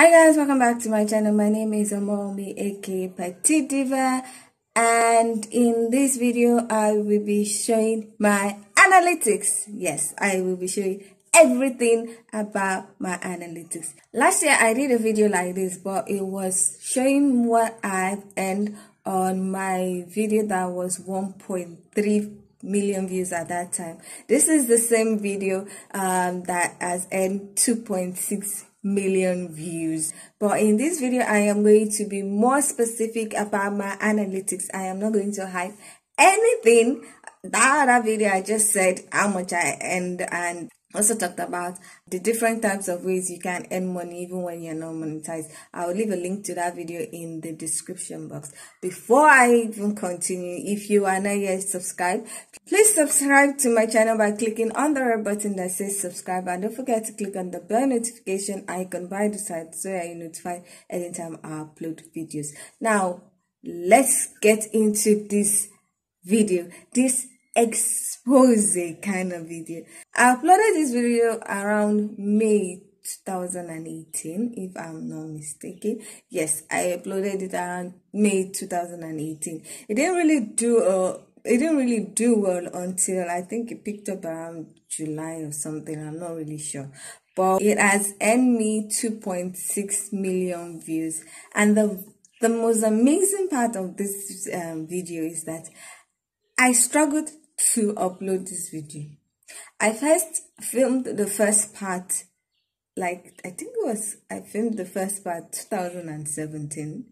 Hi guys, welcome back to my channel. My name is Omoromi aka Petite Diva and in this video I will be showing my analytics. Yes, I will be showing everything about my analytics. Last year I did a video like this but it was showing what I've earned on my video that was 1.3 million views at that time. This is the same video um, that has earned 2.6 million views. But in this video, I am going to be more specific about my analytics. I am not going to hide anything. That other video I just said how much I earned and also talked about the different types of ways you can earn money even when you're not monetized. I will leave a link to that video in the description box. Before I even continue, if you are not yet subscribed, please subscribe to my channel by clicking on the red button that says subscribe and don't forget to click on the bell notification icon by the side so you're notified anytime I upload videos. Now, let's get into this video. This expose kind of video. I uploaded this video around May 2018 if I'm not mistaken. Yes, I uploaded it around May 2018. It didn't really do uh it didn't really do well until I think it picked up around July or something. I'm not really sure. But it has earned me 2.6 million views. And the the most amazing part of this um, video is that I struggled to upload this video. I first filmed the first part, like I think it was, I filmed the first part 2017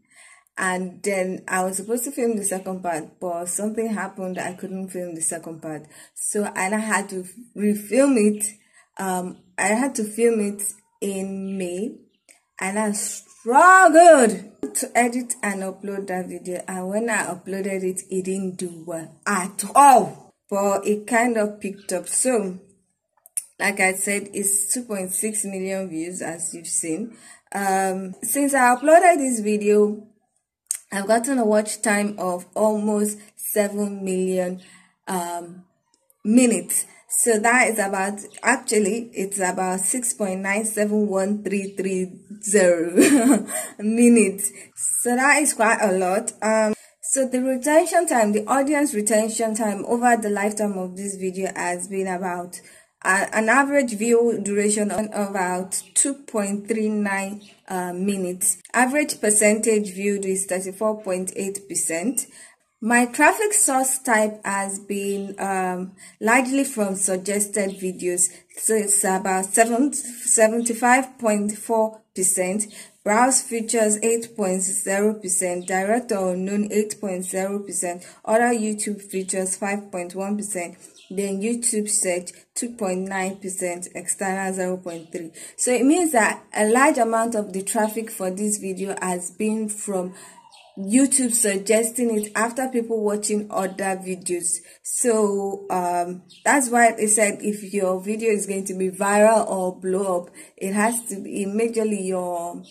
and then I was supposed to film the second part, but something happened. I couldn't film the second part, so I had to refilm it. Um, I had to film it in May, and I struggled to edit and upload that video. And when I uploaded it, it didn't do well at all but it kind of picked up. So, like I said, it's 2.6 million views as you've seen. Um, since I uploaded this video, I've gotten a watch time of almost 7 million um, minutes. So that is about, actually, it's about 6.971330 minutes. So that is quite a lot. Um, so the retention time, the audience retention time over the lifetime of this video has been about uh, an average view duration of about 2.39 uh, minutes. Average percentage viewed is 34.8%. My traffic source type has been um, largely from suggested videos, so it's about 75.4%. Browse features 8.0%, direct or unknown 8.0%, other YouTube features 5.1%, then YouTube search 2.9%, external 0.3. So it means that a large amount of the traffic for this video has been from YouTube suggesting it after people watching other videos. So um, that's why they said if your video is going to be viral or blow up, it has to be majorly your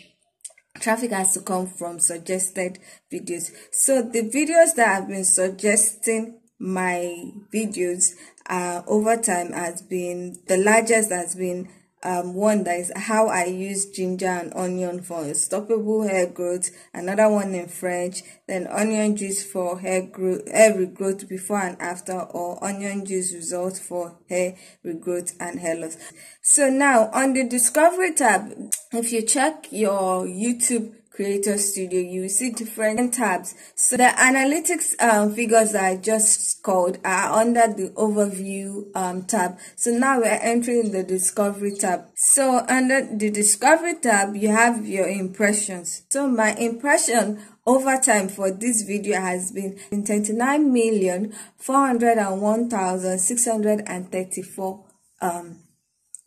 traffic has to come from suggested videos. So the videos that have been suggesting my videos uh, over time has been the largest has been um, one that is how I use ginger and onion for unstoppable hair growth, another one in French, then onion juice for hair growth, hair regrowth before and after, or onion juice results for hair regrowth and hair loss. So now on the discovery tab, if you check your YouTube Creator Studio, you see different tabs. So the analytics um, figures I just called are under the overview um, tab. So now we're entering the discovery tab. So under the discovery tab, you have your impressions. So my impression over time for this video has been 29 million 401,634 um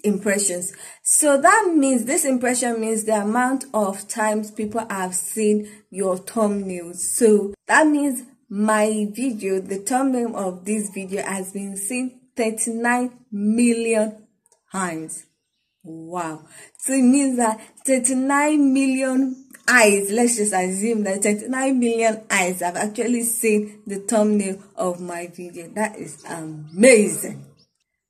impressions. So that means this impression means the amount of times people have seen your thumbnails. So that means my video, the thumbnail of this video has been seen 39 million times. Wow. So it means that 39 million eyes, let's just assume that 39 million eyes have actually seen the thumbnail of my video. That is amazing.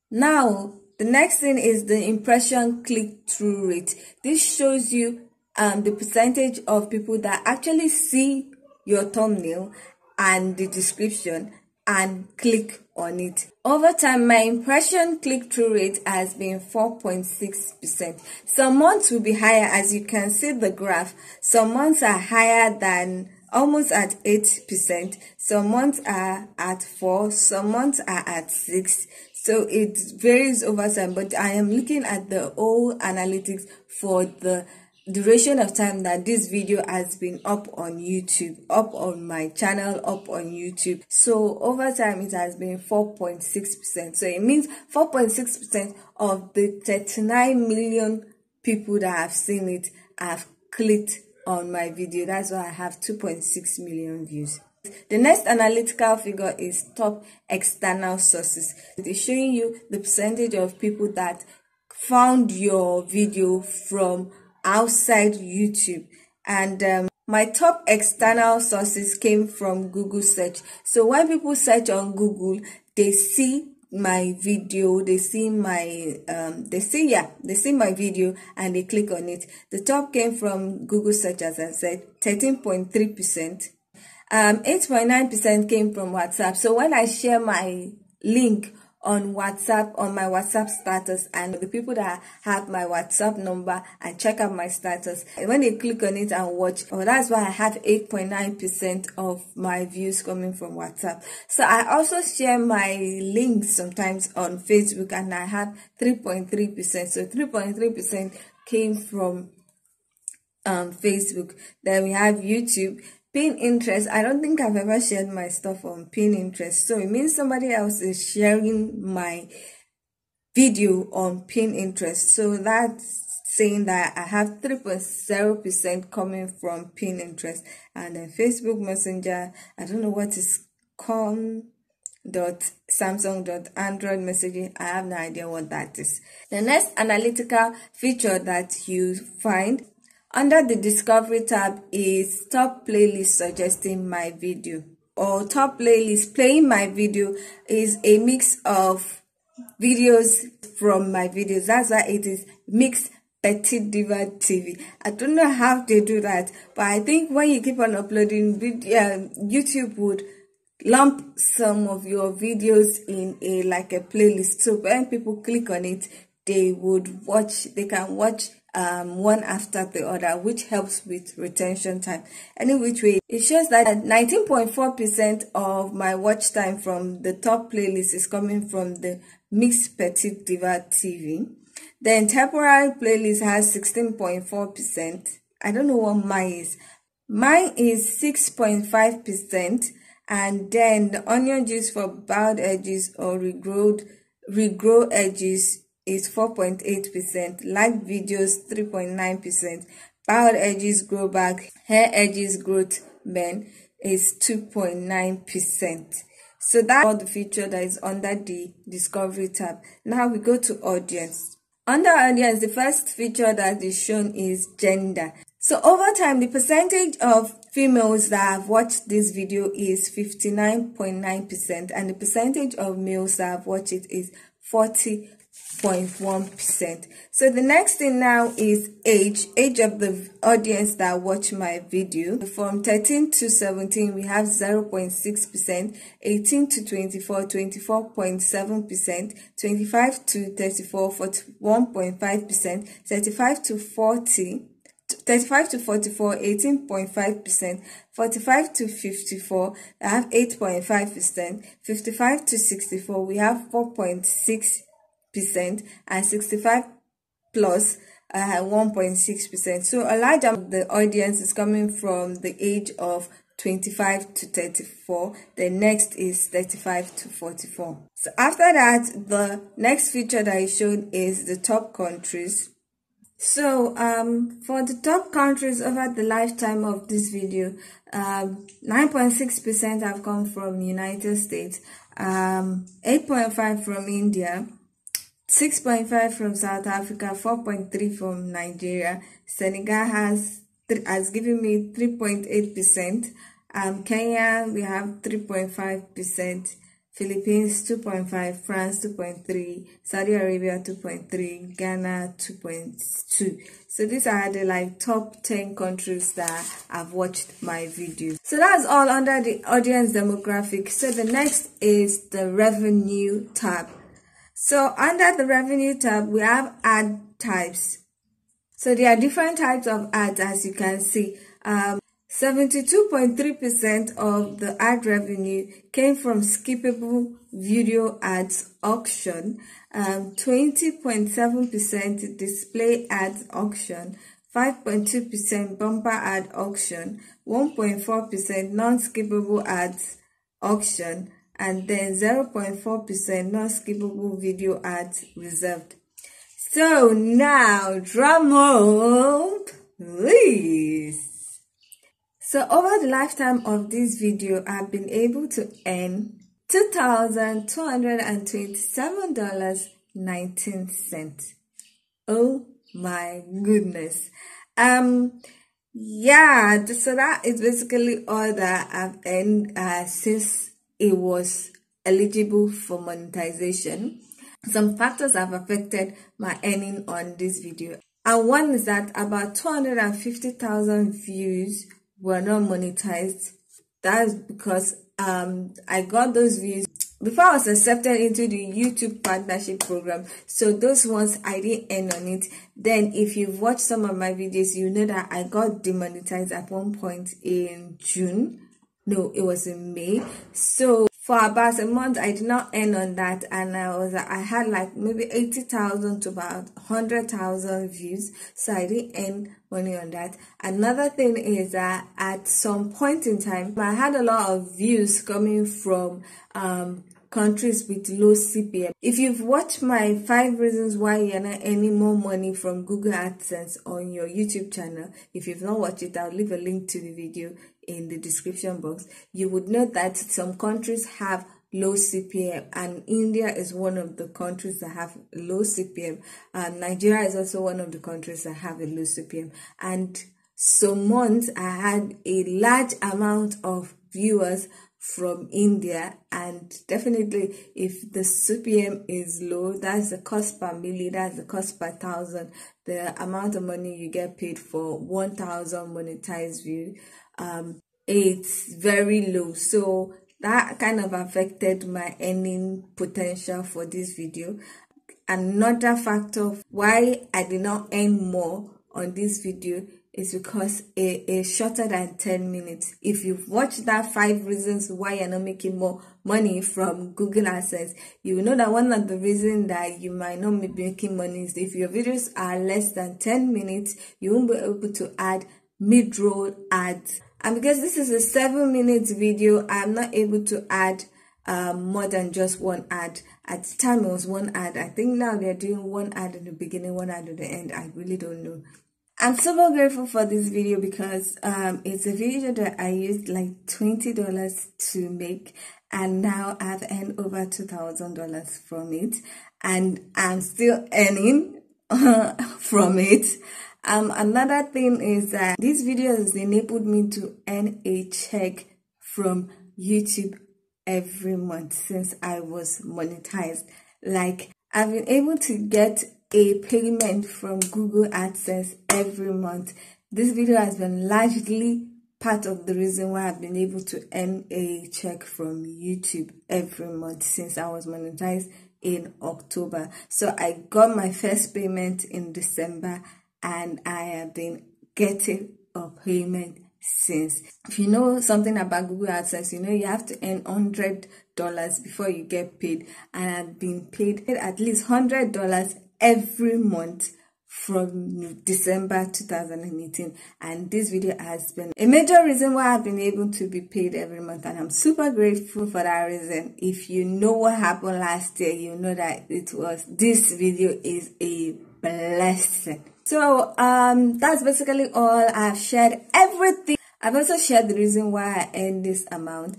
Now, the next thing is the impression click-through rate. This shows you um, the percentage of people that actually see your thumbnail and the description and click on it. Over time, my impression click-through rate has been 4.6%. Some months will be higher as you can see the graph. Some months are higher than almost at 8%. Some months are at 4, some months are at 6. So it varies over time, but I am looking at the whole analytics for the duration of time that this video has been up on YouTube, up on my channel, up on YouTube. So over time it has been 4.6%. So it means 4.6% of the 39 million people that have seen it have clicked on my video. That's why I have 2.6 million views. The next analytical figure is top external sources. It is showing you the percentage of people that found your video from outside YouTube. And um, my top external sources came from Google search. So when people search on Google, they see my video they see my um they see yeah they see my video and they click on it the top came from google search as i said 13.3 percent um 8.9 percent came from whatsapp so when i share my link on WhatsApp, on my WhatsApp status, and the people that have my WhatsApp number and check out my status, when they click on it and watch, oh, that's why I have 8.9% of my views coming from WhatsApp. So I also share my links sometimes on Facebook, and I have 3.3%. So 3.3% came from um, Facebook. Then we have YouTube Pinterest. I don't think I've ever shared my stuff on Pinterest. So it means somebody else is sharing my video on Pinterest. So that's saying that I have 3.0% coming from Pinterest. And then Facebook Messenger, I don't know what is com dot samsung dot android messaging i have no idea what that is the next analytical feature that you find under the Discovery tab is Top Playlist suggesting my video or Top Playlist playing my video is a mix of videos from my videos. That's why it is mixed Petite Diva TV. I don't know how they do that, but I think when you keep on uploading video, um, YouTube would lump some of your videos in a like a playlist. So when people click on it, they would watch, they can watch um, one after the other, which helps with retention time. Any which way, it shows that 19.4% of my watch time from the top playlist is coming from the Mixed Petite Diva TV. Then temporary playlist has 16.4%. I don't know what mine is. Mine is 6.5%. And then the onion juice for bowed edges or regrowed, regrow edges is 4.8%, like videos 3.9%, bowed edges grow back, hair edges growth men is 2.9%. So that's all the feature that is under the discovery tab. Now we go to audience. Under audience, the first feature that is shown is gender. So over time, the percentage of females that have watched this video is 59.9% and the percentage of males that have watched it is 40 0.1%. So the next thing now is age, age of the audience that watch my video. From 13 to 17, we have 0.6%, 18 to 24, 24.7%, 25 to 34, 41.5%, 35 to 40, 35 to 44, 18.5%, 45 to 54, I have 8.5%, 55 to 64, we have 4.6 percent and 65 plus uh, 1.6 percent. So a large of the audience is coming from the age of 25 to 34. The next is 35 to 44. So after that, the next feature that I showed is the top countries. So um, for the top countries over the lifetime of this video, 9.6% um, have come from United States, 8.5 um, from India, 6.5 from South Africa, 4.3 from Nigeria. Senegal has has given me 3.8%. Um, Kenya, we have 3.5%. Philippines 2.5, France 2.3, Saudi Arabia 2.3, Ghana 2.2. So these are the like top 10 countries that have watched my video. So that's all under the audience demographic. So the next is the revenue tab. So under the revenue tab, we have ad types. So there are different types of ads as you can see. Um, 72.3% of the ad revenue came from skippable video ads auction, 20.7% um, display ads auction, 5.2% bumper ad auction, 1.4% non-skippable ads auction, and then 0.4% non-skippable video ads reserved. So now, drum roll, please. So over the lifetime of this video, I've been able to earn $2,227.19. Oh my goodness. Um, yeah, so that is basically all that I've earned uh, since it was eligible for monetization. Some factors have affected my earning on this video. And one is that about 250,000 views were not monetized. That's because um, I got those views before I was accepted into the YouTube partnership program. So those ones I didn't earn on it. Then if you've watched some of my videos, you know that I got demonetized at one point in June. No, it was in May. So for about a month i did not earn on that and i was i had like maybe 80,000 to about 100,000 views so i didn't earn money on that another thing is that at some point in time i had a lot of views coming from um countries with low CPM. If you've watched my five reasons why you're not earning more money from Google AdSense on your YouTube channel, if you've not watched it, I'll leave a link to the video in the description box. You would note that some countries have low CPM and India is one of the countries that have low CPM and Nigeria is also one of the countries that have a low CPM and so months I had a large amount of viewers from India and definitely if the CPM is low that's the cost per million that's the cost per thousand. The amount of money you get paid for 1000 monetized view um it's very low. So that kind of affected my earning potential for this video. Another factor why I did not earn more on this video is because it is shorter than 10 minutes. If you've watched that five reasons why you're not making more money from Google AdSense, you know that one of the reasons that you might not be making money is if your videos are less than 10 minutes, you won't be able to add mid-roll ads. And because this is a 7 minutes video, I'm not able to add um, more than just one ad. At the time, it was one ad. I think now they're doing one ad in the beginning, one ad at the end. I really don't know. I'm super grateful for this video because um, it's a video that I used like $20 to make and now I've earned over $2,000 from it and I'm still earning from it. Um, another thing is that this video has enabled me to earn a check from YouTube every month since I was monetized. Like I've been able to get a payment from Google AdSense every month. This video has been largely part of the reason why I've been able to earn a check from YouTube every month since I was monetized in October. So I got my first payment in December and I have been getting a payment since. If you know something about Google AdSense, you know you have to earn $100 before you get paid and I've been paid at least $100 every month from December 2018 and this video has been a major reason why I've been able to be paid every month and I'm super grateful for that reason. If you know what happened last year, you know that it was this video is a blessing. So um that's basically all I've shared everything. I've also shared the reason why I earn this amount.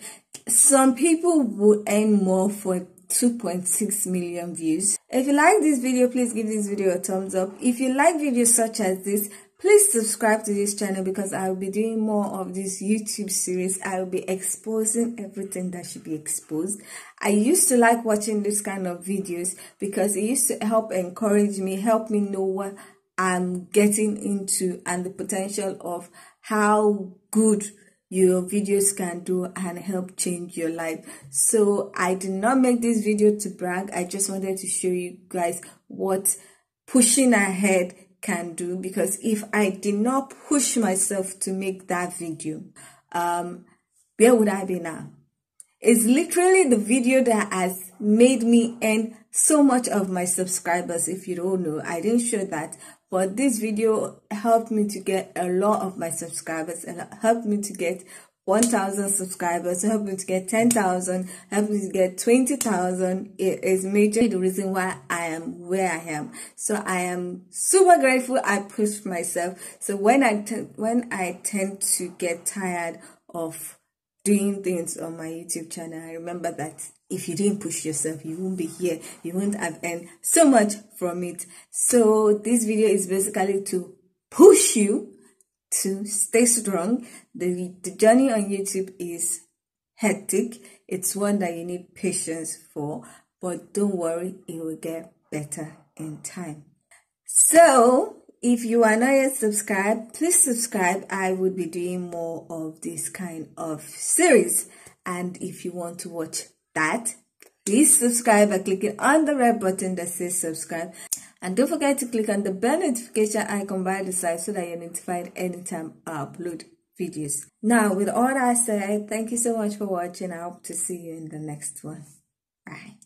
Some people would earn more for 2.6 million views. If you like this video, please give this video a thumbs up. If you like videos such as this, Please subscribe to this channel because I will be doing more of this YouTube series. I will be exposing everything that should be exposed. I used to like watching this kind of videos because it used to help encourage me, help me know what I'm getting into and the potential of how good your videos can do and help change your life. So I did not make this video to brag. I just wanted to show you guys what pushing ahead can do because if I did not push myself to make that video, um, where would I be now? It's literally the video that has made me earn so much of my subscribers. If you don't know, I didn't show that, but this video helped me to get a lot of my subscribers and helped me to get 1,000 subscribers, helped me to get 10,000, helped me to get 20,000. It is major the reason why I am where I am. So I am super grateful. I pushed myself. So when I, when I tend to get tired of doing things on my YouTube channel, I remember that if you didn't push yourself, you won't be here. You won't have earned so much from it. So this video is basically to push you to stay strong. The, the journey on YouTube is hectic. It's one that you need patience for, but don't worry, it will get better in time. So, if you are not yet subscribed, please subscribe. I will be doing more of this kind of series. And if you want to watch that, please subscribe by clicking on the red button that says subscribe. And don't forget to click on the bell notification icon by the side so that you're notified anytime I upload videos. Now, with all that said, thank you so much for watching. I hope to see you in the next one. Bye.